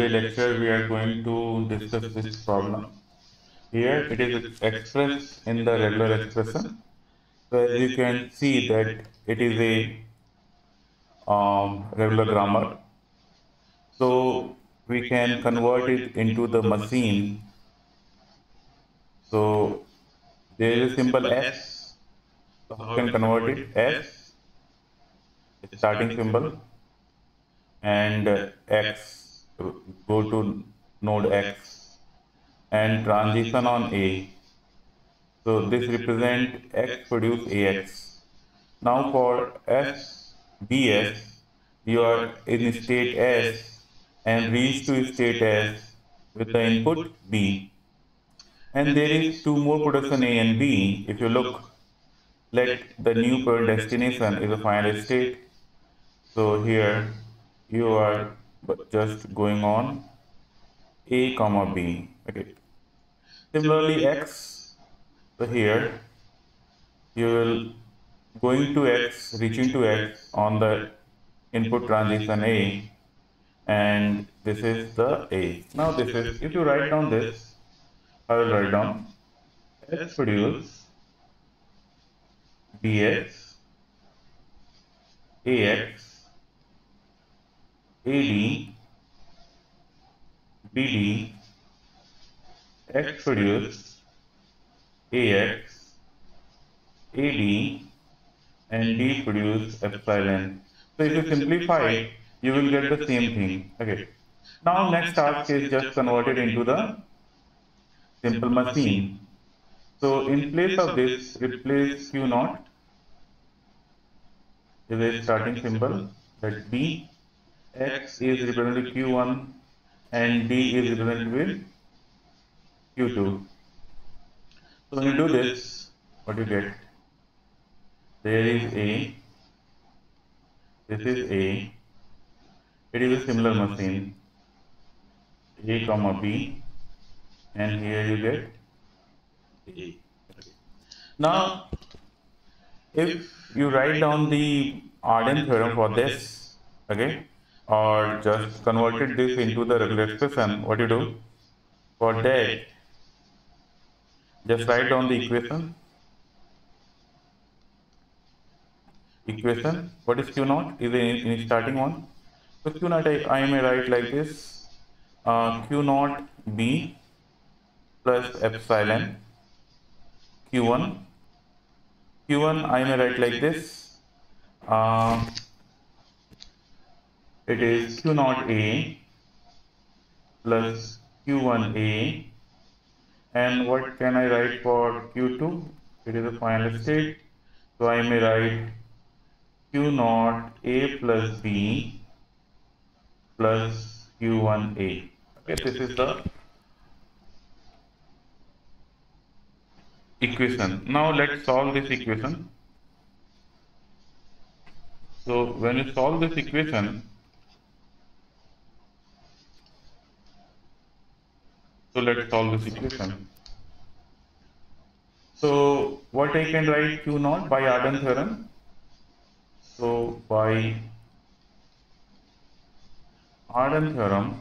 today lecture we are going to discuss this problem. Here it is expressed in the regular expression. So you can see that it is a um, regular grammar. So we can convert it into the machine. So there is a symbol S. So how can convert it? S, starting symbol, and X go to node X and transition on A. So this represent X produce AX. Now for S, BS, you are in state S and reach to state S with the input B. And there is two more production A and B. If you look, let the new destination is a final state. So here you are but just going on a comma b okay. Similarly x so here you will going to x reaching to x on the input transition a and this is the a. Now this is if you write down this i will write down s produce bx ax AD, BD, X produce, AX, AD, and D produce epsilon. So if you simplify, it, you will get the same thing. Okay. Now next task is just converted into the simple machine. So in place of this, replace Q naught is a starting symbol that B x is represented with q1 and d is represented with q2. So when you do this, what you get? There is a, this is a, it is a similar machine, a comma b, and here you get a. Now, if you write down the Arden theorem for this, okay, or just converted this into the regular expression, what you do? For that, just write down the equation. Equation, what is Q naught? Is in, in starting one. So Q naught I, I may write like this. Uh, Q naught B plus epsilon Q1. Q1 I may write like this. Uh, it is q naught a plus q1a and what can I write for q2 it is a final state. So I may write q naught a plus b plus q1a okay this is the equation. Now let's solve this equation. So when you solve this equation So let's solve this equation. So what I can write Q naught by Arden theorem. So by Arden theorem,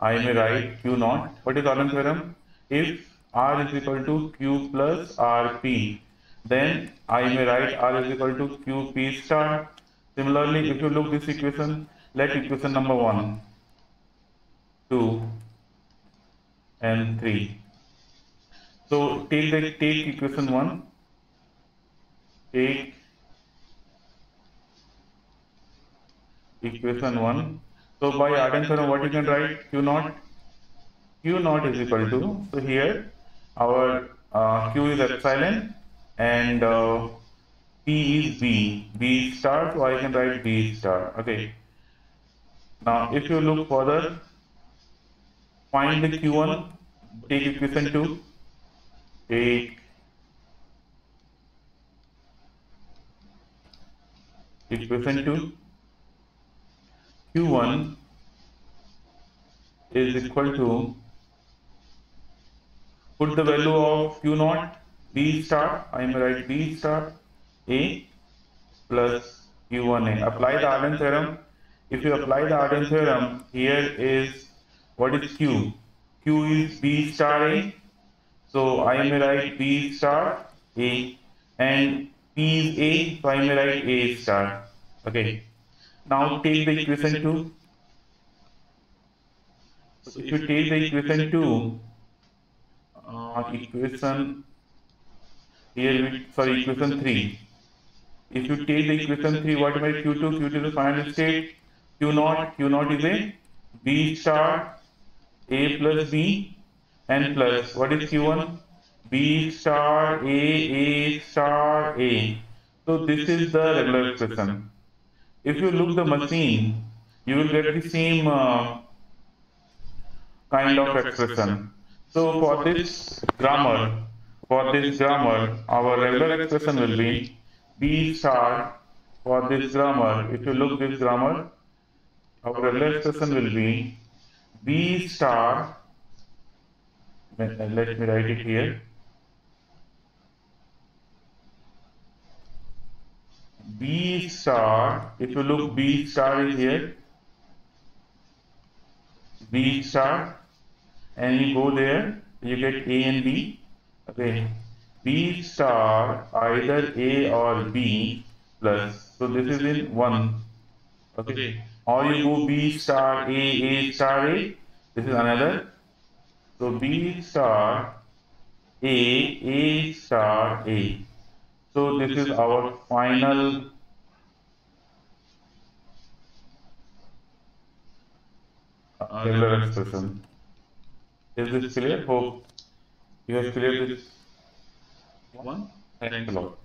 I may write Q naught. What is Arden theorem? If R is equal to Q plus RP, then I may write R is equal to QP star. Similarly, if you look this equation, let equation number 1, 2 and 3. So take the take equation 1, take equation 1. So by Arden theorem what you can write Q naught? Q naught is equal to, so here our uh, Q is epsilon and uh, P is B, B star, so I can write B star, okay. Now, if you look further, find the Q1, take equation 2, take equation 2, Q1 is equal to, put the value of Q naught, B star, I am write B star, A plus Q1A. Apply the Arden theorem. If you apply the Arden theorem, here is what is Q? Q is B star A. So I may write B star A and P is A, so I may write A star. Okay. Now take the equation 2. So if you take the equation 2, uh, equation here with, sorry, equation 3. If you take the equation 3, what about Q2? Q2 is the final state. Q0, Q0 is a B star A plus B and plus, what is Q1? B star A, A star A. So this is the regular expression. If you look the machine, you will get the same uh, kind of expression. So for this grammar, for this grammar, our regular expression will be B star for this grammar. If you look this grammar, our regular expression will be B star. Let me write it here. B star, if you look B star is here, B star, and you go there, you get A and B, okay, B star either A or B plus, so this is in 1, okay, or you go B star A, A star A, this is another, so B star A, A star A. So this is our final regular expression. Is this clear? Hope you have cleared this one. Thanks a lot.